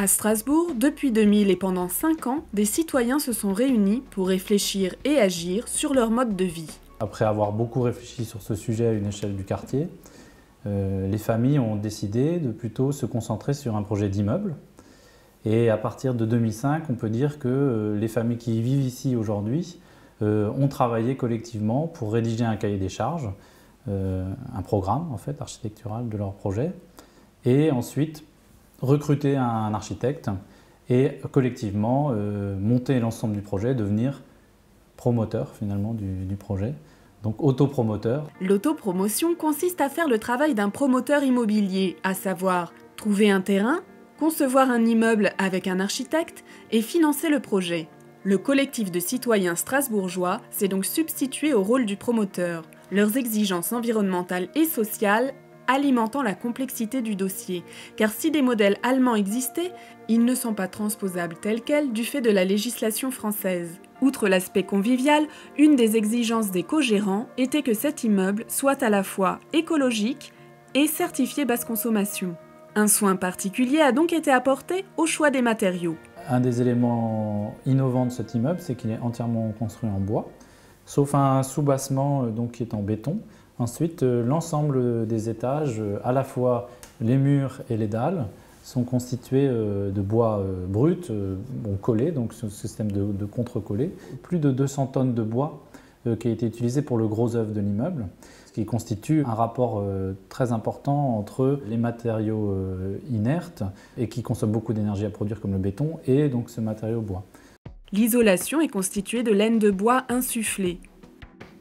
À Strasbourg, depuis 2000 et pendant 5 ans, des citoyens se sont réunis pour réfléchir et agir sur leur mode de vie. Après avoir beaucoup réfléchi sur ce sujet à une échelle du quartier, euh, les familles ont décidé de plutôt se concentrer sur un projet d'immeuble. Et à partir de 2005, on peut dire que euh, les familles qui vivent ici aujourd'hui euh, ont travaillé collectivement pour rédiger un cahier des charges, un programme en fait architectural de leur projet, et ensuite recruter un architecte et collectivement euh, monter l'ensemble du projet, devenir promoteur finalement du, projet. Donc autopromoteur. L'autopromotion consiste à faire le travail d'un promoteur immobilier, à savoir trouver un terrain, concevoir un immeuble avec un architecte et financer le projet. Le collectif de citoyens strasbourgeois s'est donc substitué au rôle du promoteur. Leurs exigences environnementales et sociales alimentant la complexité du dossier, car si des modèles allemands existaient, ils ne sont pas transposables tels quels du fait de la législation française. Outre l'aspect convivial, une des exigences des co-gérants était que cet immeuble soit à la fois écologique et certifié basse consommation. Un soin particulier a donc été apporté au choix des matériaux. Un des éléments innovants de cet immeuble, c'est qu'il est entièrement construit en bois, sauf un sous-bassement euh, donc, qui est en béton. Ensuite, euh, l'ensemble des étages, euh, à la fois les murs et les dalles, sont constitués euh, de bois brut, collé, donc ce système de, contre-collé. Plus de 200 tonnes de bois qui a été utilisé pour le gros œuvre de l'immeuble, ce qui constitue un rapport très important entre les matériaux inertes et qui consomment beaucoup d'énergie à produire comme le béton et donc ce matériau bois. L'isolation est constituée de laine de bois insufflée,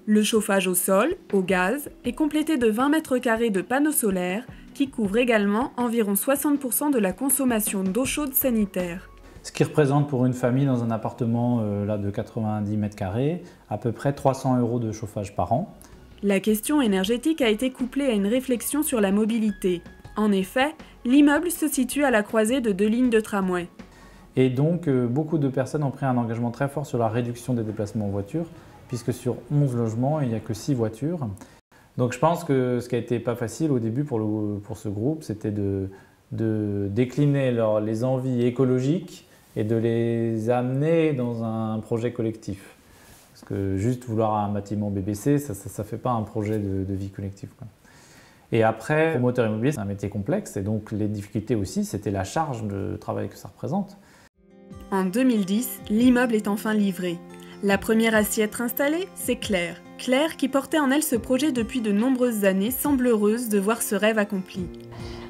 le chauffage au sol, au gaz, est complété de 20 mètres carrés de panneaux solaires qui couvrent également environ 60% de la consommation d'eau chaude sanitaire. Ce qui représente pour une famille dans un appartement euh, là, de 90 mètres carrés à peu près 300 euros de chauffage par an. La question énergétique a été couplée à une réflexion sur la mobilité. En effet, l'immeuble se situe à la croisée de deux lignes de tramway. Et donc, euh, beaucoup de personnes ont pris un engagement très fort sur la réduction des déplacements en voiture, puisque sur 11 logements, il n'y a que 6 voitures. Donc je pense que ce qui a été pas facile au début pour, pour ce groupe, c'était de, de, décliner les envies écologiques et de les amener dans un projet collectif. Parce que juste vouloir un bâtiment BBC, ça ne fait pas un projet de, vie collective. Et après, promoteur immobilier, c'est un métier complexe, et donc les difficultés aussi, c'était la charge de travail que ça représente. En 2010, l'immeuble est enfin livré. La première à s'y être installée, c'est Claire. Claire, qui portait en elle ce projet depuis de nombreuses années, semble heureuse de voir ce rêve accompli.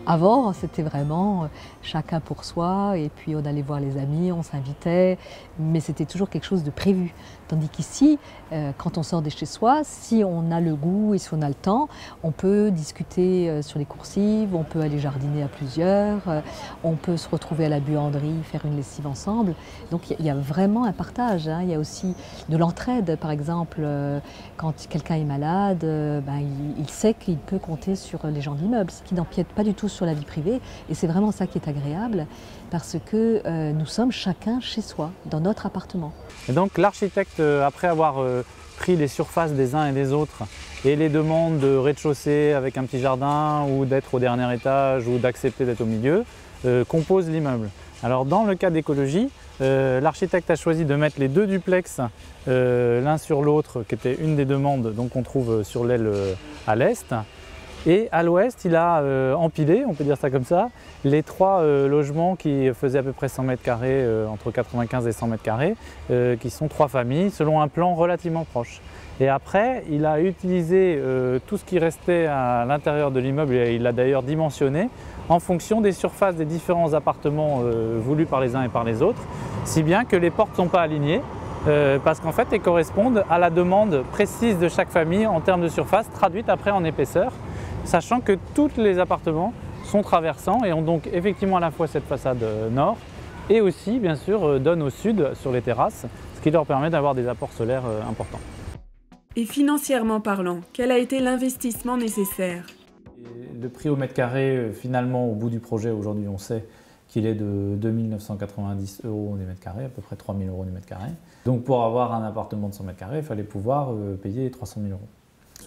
Avant, c'était vraiment euh, chacun pour soi, et puis on allait voir les amis, on s'invitait, mais c'était toujours quelque chose de prévu. Tandis qu'ici, euh, quand on sort de chez soi, si on a le goût et si on a le temps, on peut discuter euh, sur les coursives, on peut aller jardiner à plusieurs, on peut se retrouver à la buanderie, faire une lessive ensemble. Donc il y, a vraiment un partage. Hein. Il y a aussi de l'entraide, par exemple, quand quelqu'un est malade, ben, il, sait qu'il peut compter sur les gens de l'immeuble, ce qui n'empiète pas du tout sur la vie privée. Et c'est vraiment ça qui est agréable, parce que euh, nous sommes chacun chez soi, dans notre appartement. Et donc l'architecte, euh, après avoir euh, pris les surfaces des uns et des autres, et les demandes de rez-de-chaussée avec un petit jardin, ou d'être au dernier étage, ou d'accepter d'être au milieu, compose l'immeuble. Alors dans le cas d'écologie, l'architecte a choisi de mettre les deux duplex l'un sur l'autre, qui était une des demandes qu'on trouve sur l'aile à l'est, et à l'ouest, il a euh, empilé, on peut dire ça comme ça, les trois euh, logements qui faisaient à peu près 100 mètres carrés, euh, entre 95 et 100 mètres carrés, qui sont trois familles, selon un plan relativement proche. Et après, il a utilisé tout ce qui restait à l'intérieur de l'immeuble, et il l'a d'ailleurs dimensionné, en fonction des surfaces des différents appartements voulus par les uns et par les autres, si bien que les portes ne sont pas alignées, parce qu'en fait, elles correspondent à la demande précise de chaque famille en termes de surface, traduite après en épaisseur sachant que tous les appartements sont traversants et ont donc effectivement à la fois cette façade euh, nord et aussi bien sûr euh, donnent au sud sur les terrasses, ce qui leur permet d'avoir des apports solaires euh, importants. Et financièrement parlant, quel a été l'investissement nécessaire? Le prix au mètre carré, finalement, au bout du projet, aujourd'hui, on sait qu'il est de 2990 euros du mètre carré, à peu près 3000 euros du mètre carré. Donc pour avoir un appartement de 100 mètres carrés, il fallait pouvoir payer 300 000 euros.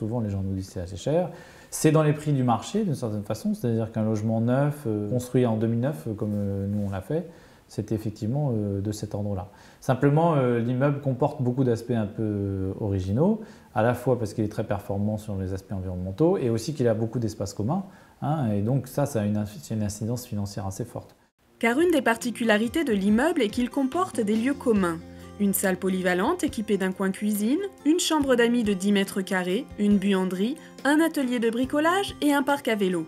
Souvent, les gens nous disent c'est assez cher. C'est dans les prix du marché d'une certaine façon, c'est-à-dire qu'un logement neuf, construit en 2009 comme nous on l'a fait, c'était effectivement de cet ordre-là. Simplement, l'immeuble comporte beaucoup d'aspects un peu originaux, à la fois parce qu'il est très performant sur les aspects environnementaux et aussi qu'il a beaucoup d'espaces communs. Hein, et donc ça, ça a une incidence financière assez forte. Car une des particularités de l'immeuble est qu'il comporte des lieux communs. Une salle polyvalente équipée d'un coin cuisine, une chambre d'amis de 10 mètres carrés, une buanderie, un atelier de bricolage et un parc à vélo.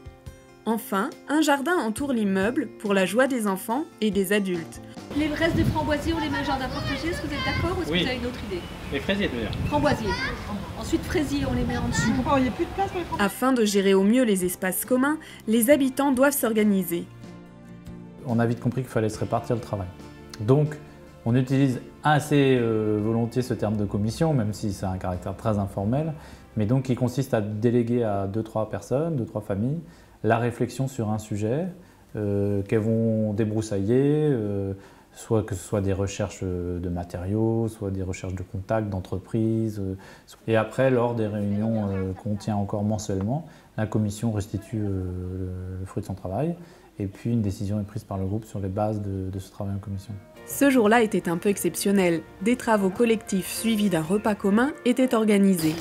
Enfin, un jardin entoure l'immeuble pour la joie des enfants et des adultes. Les restes de framboisiers, on les met au jardin partagé, est-ce que vous êtes d'accord ou est-ce que vous avez une autre idée? Les fraisiers d'ailleurs. Framboisiers. Ensuite fraisiers, on les met en dessous. il n'y a plus de place pour les framboisiers. Afin de gérer au mieux les espaces communs, les habitants doivent s'organiser. On a vite compris qu'il fallait se répartir le travail. Donc, on utilise assez euh, volontiers ce terme de commission, même si c'est un caractère très informel, mais donc qui consiste à déléguer à deux, trois personnes, deux, trois familles, la réflexion sur un sujet euh, qu'elles vont débroussailler, euh, soit que ce soit des recherches de matériaux, soit des recherches de contacts d'entreprises. et après, lors des réunions qu'on tient encore mensuellement, la commission restitue le fruit de son travail et puis une décision est prise par le groupe sur les bases de, ce travail en commission. Ce jour-là était un peu exceptionnel. Des travaux collectifs suivis d'un repas commun étaient organisés.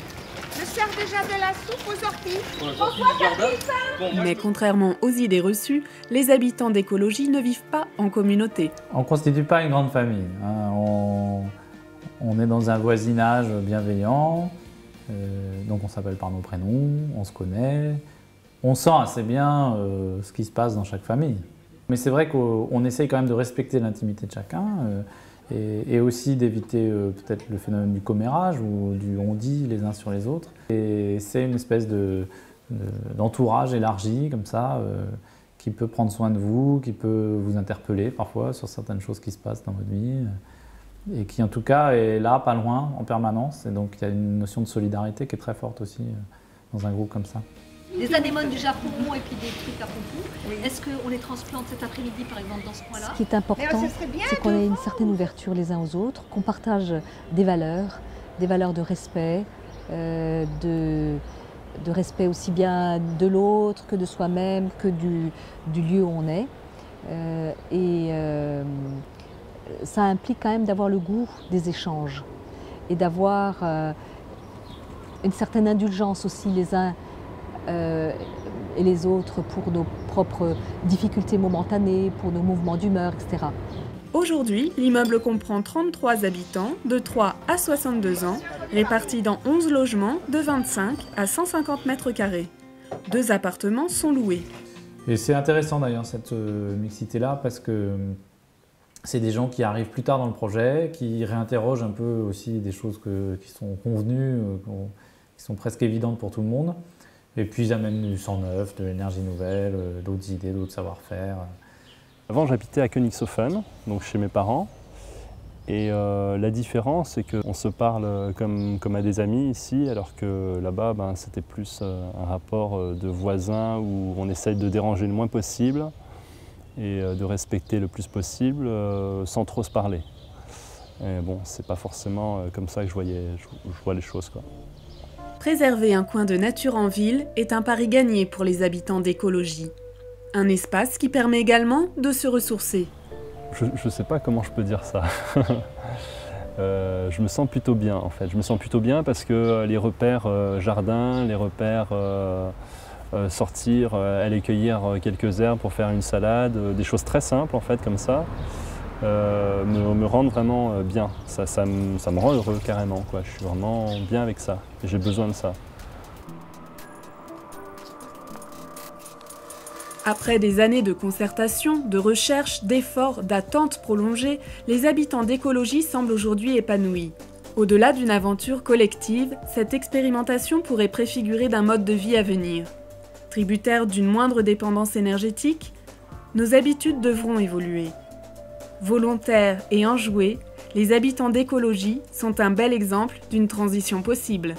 Je sers déjà de la soupe aux orties. Mais contrairement aux idées reçues, les habitants d'écologie ne vivent pas en communauté. On ne constitue pas une grande famille. Hein. On, est dans un voisinage bienveillant, euh, donc on s'appelle par nos prénoms, on se connaît, on sent assez bien euh, ce qui se passe dans chaque famille. Mais c'est vrai qu'on essaye quand même de respecter l'intimité de chacun euh, et, aussi d'éviter euh, peut-être le phénomène du commérage ou du on dit les uns sur les autres. Et c'est une espèce d'entourage élargi comme ça qui peut prendre soin de vous, qui peut vous interpeller parfois sur certaines choses qui se passent dans votre vie et qui en tout cas est là, pas loin, en permanence. Et donc il y a une notion de solidarité qui est très forte aussi dans un groupe comme ça. Les anémones du Japon et puis des trucs à propos. Est-ce qu'on les transplante cet après-midi, par exemple, dans ce coin-là Ce qui est important, c'est qu'on ait une certaine ouverture les uns aux autres, qu'on partage des valeurs, des valeurs de respect, euh, de, de, respect aussi bien de l'autre que de soi-même, que du, du, lieu où on est. Euh, et euh, ça implique quand même d'avoir le goût des échanges et d'avoir une certaine indulgence aussi les uns et les autres pour nos propres difficultés momentanées, pour nos mouvements d'humeur, etc. Aujourd'hui, l'immeuble comprend 33 habitants de 3 à 62 ans, répartis dans 11 logements de 25 à 150 mètres carrés. Deux appartements sont loués. Et c'est intéressant d'ailleurs cette euh, mixité-là parce que euh, c'est des gens qui arrivent plus tard dans le projet, qui réinterrogent un peu aussi des choses qui sont convenues, qui sont presque évidentes pour tout le monde. Et puis ils amènent du sang neuf, de l'énergie nouvelle, euh, d'autres idées, d'autres savoir-faire. Avant j'habitais à Königshofen, donc chez mes parents. Et euh, la différence, c'est qu'on se parle comme, comme, à des amis ici, alors que là-bas, ben, c'était plus euh, un rapport de voisins où on essaye de déranger le moins possible et de respecter le plus possible sans trop se parler. Et bon, c'est pas forcément comme ça que je, voyais, je, vois les choses. Quoi. Préserver un coin de nature en ville est un pari gagné pour les habitants d'écologie. Un espace qui permet également de se ressourcer. Je ne sais pas comment je peux dire ça. Euh, je me sens plutôt bien en fait. Je me sens plutôt bien parce que euh, les repères euh, jardin, les repères sortir, aller cueillir quelques herbes pour faire une salade, des choses très simples en fait comme ça, euh, me, rendent vraiment euh, bien. Ça, me, rend heureux carrément. Je suis vraiment bien avec ça. J'ai besoin de ça. Après des années de concertation, de recherche, d'efforts, d'attentes prolongées, les habitants d'écologie semblent aujourd'hui épanouis. Au-delà d'une aventure collective, cette expérimentation pourrait préfigurer d'un mode de vie à venir. Tributaires d'une moindre dépendance énergétique, nos habitudes devront évoluer. Volontaires et enjoués, les habitants d'écologie sont un bel exemple d'une transition possible.